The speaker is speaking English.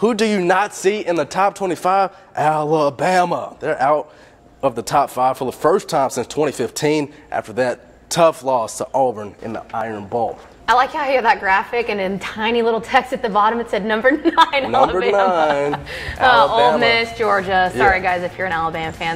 Who do you not see in the top 25? Alabama. They're out of the top five for the first time since 2015 after that tough loss to Auburn in the Iron Bowl. I like how you have that graphic and in tiny little text at the bottom it said number nine. Number Alabama. nine. Uh, Ole Miss, Georgia. Sorry Yeah. guys if you're an Alabama fan.